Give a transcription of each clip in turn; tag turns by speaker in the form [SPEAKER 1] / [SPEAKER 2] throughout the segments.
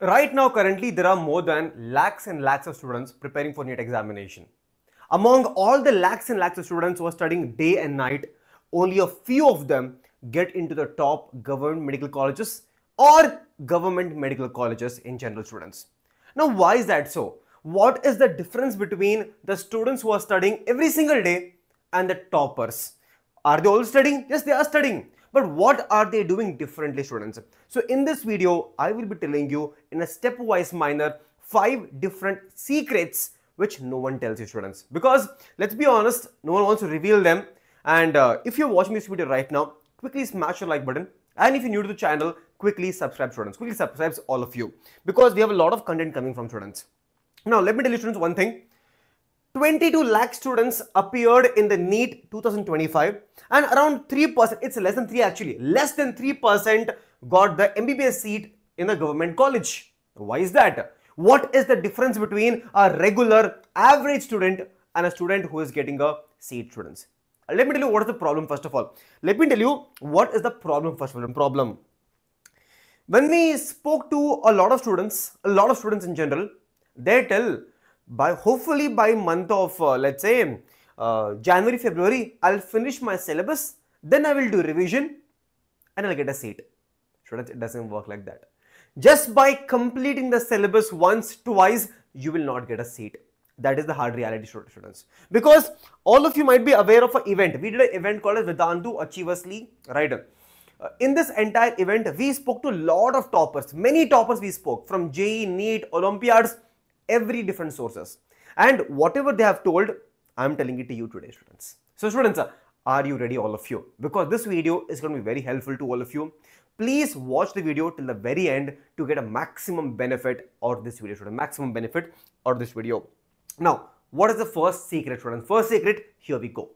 [SPEAKER 1] Right now, currently, there are more than lakhs and lakhs of students preparing for NEET examination. Among all the lakhs and lakhs of students who are studying day and night, only a few of them get into the top government medical colleges or government medical colleges in general students. Now, why is that so? What is the difference between the students who are studying every single day and the toppers? Are they all studying? Yes, they are studying. But what are they doing differently, students? So, in this video, I will be telling you in a stepwise manner five different secrets which no one tells you, students. Because let's be honest, no one wants to reveal them. And uh, if you're watching this video right now, quickly smash the like button. And if you're new to the channel, quickly subscribe, students. Quickly subscribe all of you because we have a lot of content coming from students. Now, let me tell you, students, one thing. 22 lakh students appeared in the NEET 2025 and around 3%, it's less than 3 actually, less than 3% got the MBBS seat in a government college. Why is that? What is the difference between a regular average student and a student who is getting a seat students? Let me tell you what is the problem first of all. Let me tell you what is the problem first of all. Problem. When we spoke to a lot of students, a lot of students in general, they tell by hopefully by month of uh, let's say uh, January, February, I'll finish my syllabus, then I will do revision and I'll get a seat. Students, it doesn't work like that. Just by completing the syllabus once, twice, you will not get a seat. That is the hard reality, students. Because all of you might be aware of an event. We did an event called as Vedantu Achievers League, right? Uh, in this entire event, we spoke to a lot of toppers. Many toppers we spoke from JEE, NEET, Olympiads, every different sources. And whatever they have told, I'm telling it to you today, students. So, students, uh, are you ready, all of you? Because this video is going to be very helpful to all of you. Please watch the video till the very end to get a maximum benefit out of this video, student. Maximum benefit out of this video. Now, what is the first secret, students? First secret, here we go.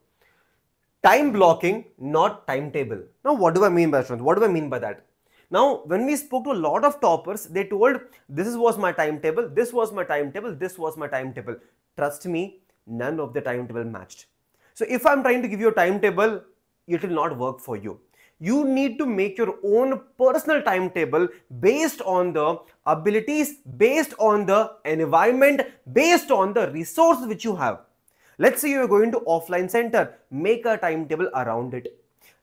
[SPEAKER 1] Time blocking, not timetable. Now, what do I mean by students? What do I mean by that? Now, when we spoke to a lot of toppers, they told this was my timetable, this was my timetable, this was my timetable. Trust me, none of the timetable matched. So, if I'm trying to give you a timetable, it will not work for you. You need to make your own personal timetable based on the abilities, based on the environment, based on the resources which you have. Let's say you're going to offline center, make a timetable around it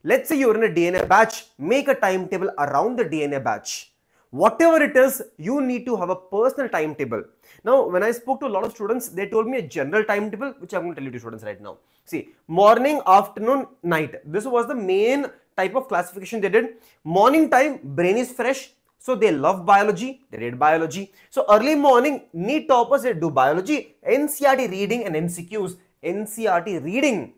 [SPEAKER 1] Let's say you're in a DNA batch, make a timetable around the DNA batch. Whatever it is, you need to have a personal timetable. Now, when I spoke to a lot of students, they told me a general timetable, which I'm going to tell you to students right now. See, morning, afternoon, night. This was the main type of classification they did. Morning time, brain is fresh. So they love biology, they read biology. So early morning, NEET toppers, they do biology, NCERT reading and MCQs. NCERT reading.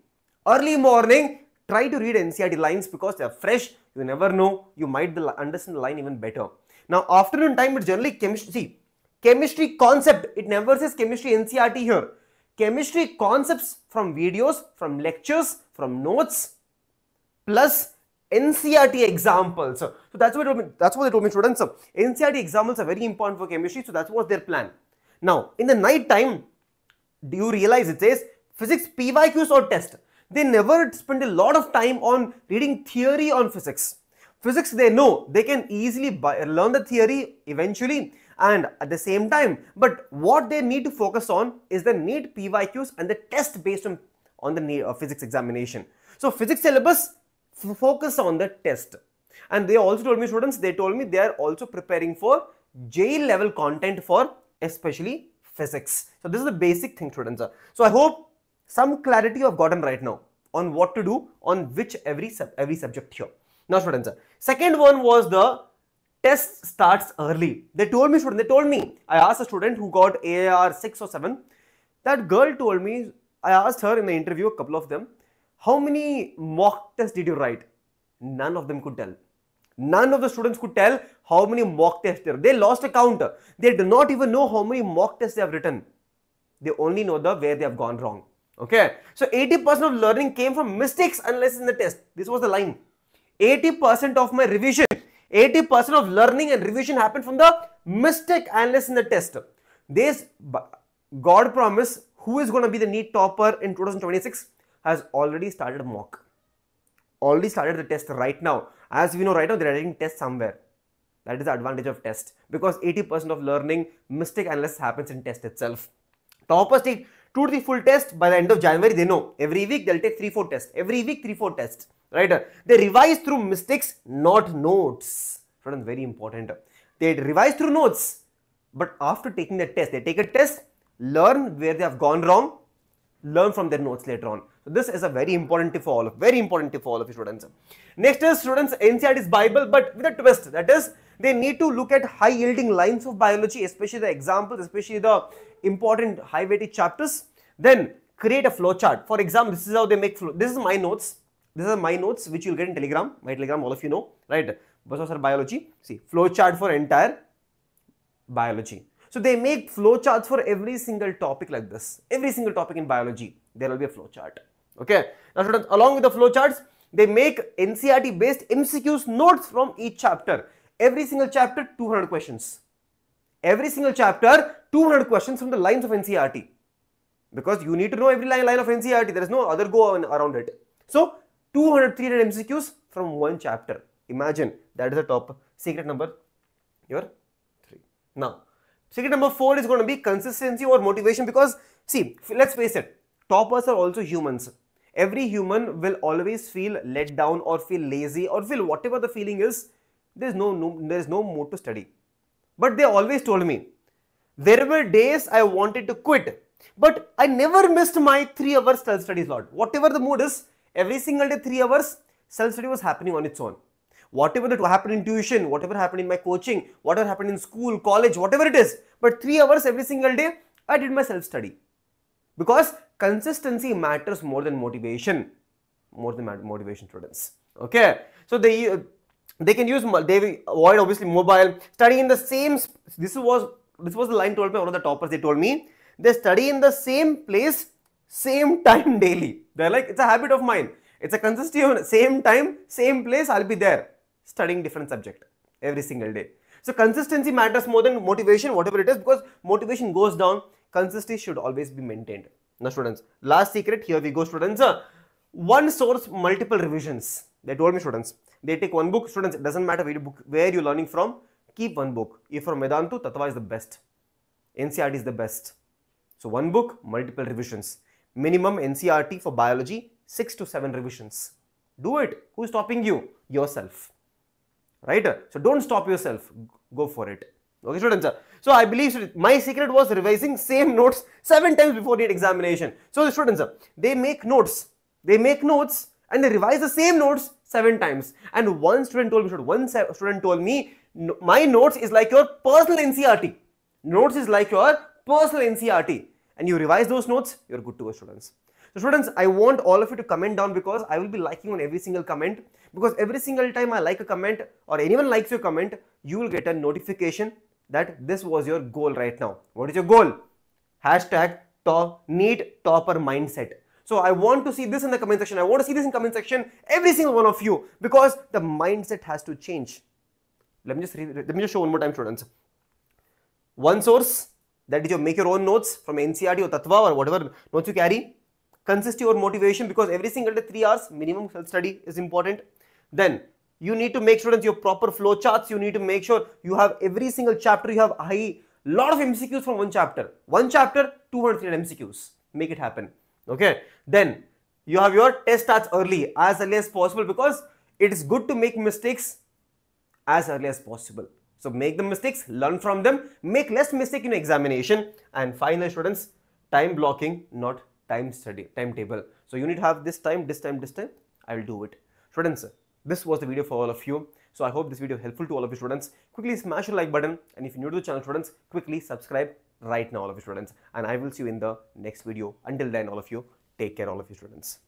[SPEAKER 1] Early morning, Try to read NCERT lines because they are fresh. You never know. You might understand the line even better. Now, afternoon time, it's generally chemistry. See, chemistry concept. It never says chemistry NCERT here. Chemistry concepts from videos, from lectures, from notes, plus NCERT examples. So, that's what that's what they told me, students. So, NCERT examples are very important for chemistry. So that's what their plan. Now, in the night time, do you realize it says physics PYQs or test? They never spend a lot of time on reading theory on physics. Physics they know, they can easily buy, learn the theory eventually and at the same time. But what they need to focus on is the NEET PYQs and the test based on, on the uh, physics examination. So physics syllabus focus on the test. And they also told me students, they told me they are also preparing for JEE level content for especially physics. So this is the basic thing students. So I hope some clarity have gotten right now on what to do on which every sub every subject here. Now students, second one was the test starts early. They told me, student, they told me, I asked a student who got AIR 6 or 7. That girl told me, I asked her in the interview, a couple of them, how many mock tests did you write? None of them could tell. None of the students could tell how many mock tests there. They lost a count. They do not even know how many mock tests they have written. They only know the where they have gone wrong. Okay. So 80% of learning came from mistakes unless in the test. This was the line. 80% of my revision, 80% of learning and revision happened from the mistake unless in the test. This God promise who is going to be the NEET topper in 2026 has already started mock. Already started the test right now. As we know right now, they're writing test somewhere. That is the advantage of test because 80% of learning mistake analysis happens in test itself. Toppers take two to three full tests by the end of January. They know every week they'll take three, four tests. Every week, three, four tests. Right? They revise through mistakes, not notes. Students, very important. They revise through notes, but after taking the test, they take a test, learn where they have gone wrong, learn from their notes later on. So this is a very important tip for all of, very important tip for all of you students. Next is students NCERT's Bible, but with a twist. That is, they need to look at high yielding lines of biology, especially the examples, especially the important high weighted chapters. Then create a flow chart. For example, this is how they make flow. This is my notes. This is my notes which you'll get in Telegram. My Telegram, all of you know, right? Basosar biology. See, flow chart for entire biology. So they make flow charts for every single topic like this. Every single topic in biology, there will be a flow chart. Okay. Now along with the flow charts, they make NCERT based MCQs notes from each chapter. Every single chapter, 200 questions. Every single chapter, 200 questions from the lines of NCERT. Because you need to know every line, line of NCERT. There is no other go on around it. So 200, 300 MCQs from one chapter. Imagine that is the top secret number. Your three. Now, secret number four is going to be consistency or motivation because see, let's face it, toppers are also humans. Every human will always feel let down or feel lazy or feel whatever the feeling is. There is no, no there is no mood to study. But they always told me there were days I wanted to quit, but I never missed my three hours self study slot. Whatever the mood is, every single day three hours self study was happening on its own whatever that happened in tuition, whatever happened in my coaching, whatever happened in school, college, whatever it is. But three hours every single day, I did my self study. Because consistency matters more than motivation. More than motivation, students. Okay. So they they can use they avoid obviously mobile studying in the same. This was this was the line told by one of the toppers. They told me they study in the same place, same time daily. They're like it's a habit of mine. It's a consistency same time, same place. I'll be there studying different subject every single day. So consistency matters more than motivation, whatever it is, because motivation goes down, consistency should always be maintained. Now students, last secret, here we go students. One source, multiple revisions. They told me students, they take one book, students, it doesn't matter where, book, where you're learning from, keep one book. If from Vedantu, Tattva is the best. NCERT is the best. So one book, multiple revisions. Minimum NCERT for biology, 6 to 7 revisions. Do it. Who's stopping you? Yourself right? So don't stop yourself, go for it. Okay, students. So I believe my secret was revising same notes seven times before the examination. So the students, they make notes, they make notes and they revise the same notes seven times. And one student told me, one student told me, my notes is like your personal NCERT. Notes is like your personal NCERT. And you revise those notes, you're good to go, students. So students, I want all of you to comment down because I will be liking on every single comment because every single time I like a comment or anyone likes your comment, you will get a notification that this was your goal right now. What is your goal? Hashtag top, NEET topper mindset. So I want to see this in the comment section. I want to see this in comment section, every single one of you, because the mindset has to change. Let me just let me just show one more time, students. One source that is your make your own notes from NCERT or Tattva or whatever notes you carry consist your motivation because every single day 3 hours minimum self study is important. Then you need to make students your proper flow charts. You need to make sure you have every single chapter you have a lot of MCQs from one chapter. One chapter 200 MCQs. Make it happen. Okay. Then you have your test starts early as early as possible because it is good to make mistakes as early as possible. So make the mistakes, learn from them, make less mistake in examination and final students, time blocking, not time study timetable. So you need to have this time this time this time i will do it. Students this was the video for all of you. So i hope this video helpful to all of you students. Quickly smash the like button and if you're new to the channel students quickly subscribe right now all of you students. And i will see you in the next video. Until then all of you take care all of you students